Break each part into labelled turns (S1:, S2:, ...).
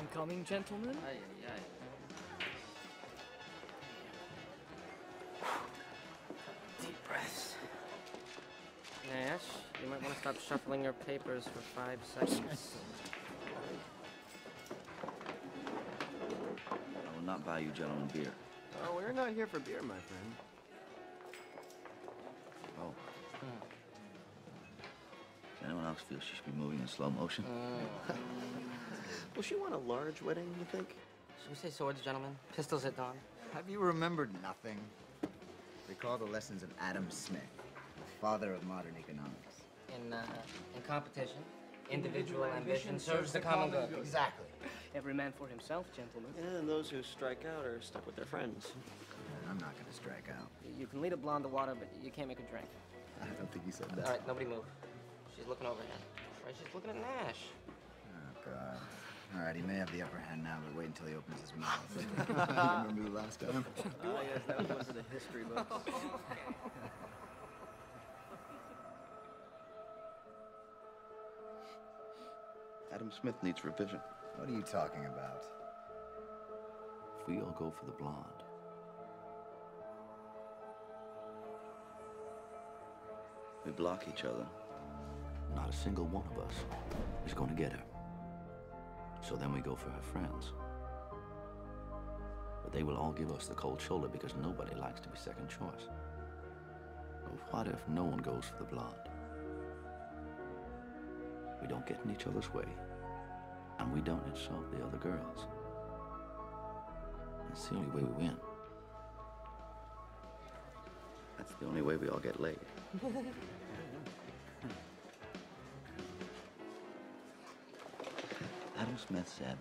S1: Incoming, gentlemen.
S2: Aye, aye, aye. Deep breaths. Nash, you might want to stop shuffling your papers for five seconds.
S3: I will not buy you gentlemen beer.
S4: Oh, we're not here for beer, my friend.
S3: Oh. Does anyone else feel she should be moving in slow motion?
S4: Uh, Will she want a large wedding, you think?
S2: Should we say swords, gentlemen? Pistols at dawn?
S5: Have you remembered nothing? Recall the lessons of Adam Smith, the father of modern economics.
S2: In, uh, in competition, individual ambition serves the common good.
S5: Exactly.
S1: Every man for himself, gentlemen.
S4: And those who strike out are stuck with their friends.
S5: I'm not gonna strike out.
S2: You can lead a blonde to water, but you can't make her drink.
S5: I don't think you said that.
S2: All right, nobody move. She's looking over here. Right, she's looking at Nash.
S5: Oh, God. All right, he may have the upper hand now, but wait until he opens his mouth. Remember the last time?
S4: Oh, yes, that was in the history books.
S3: Adam Smith needs revision.
S5: What are you talking about?
S3: If we all go for the blonde, we block each other. Not a single one of us is going to get her. So then we go for her friends. But they will all give us the cold shoulder because nobody likes to be second choice. But what if no one goes for the blonde? We don't get in each other's way, and we don't insult the other girls. That's the only way we win. That's the only way we all get laid. Adam Smith said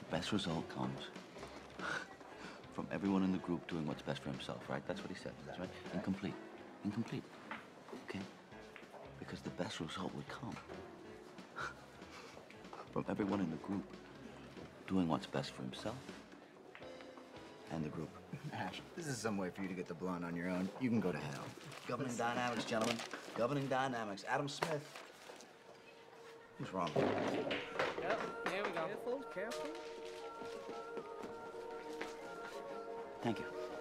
S3: the best result comes from everyone in the group doing what's best for himself, right? That's what he said. That's right. Incomplete. Incomplete. Okay? Because the best result would come from everyone in the group doing what's best for himself and the group.
S5: Nash, this is some way for you to get the blonde on your own. You can go to hell.
S3: Governing dynamics, gentlemen. Governing dynamics. Adam Smith. Who's wrong?
S1: Careful.
S3: Thank you.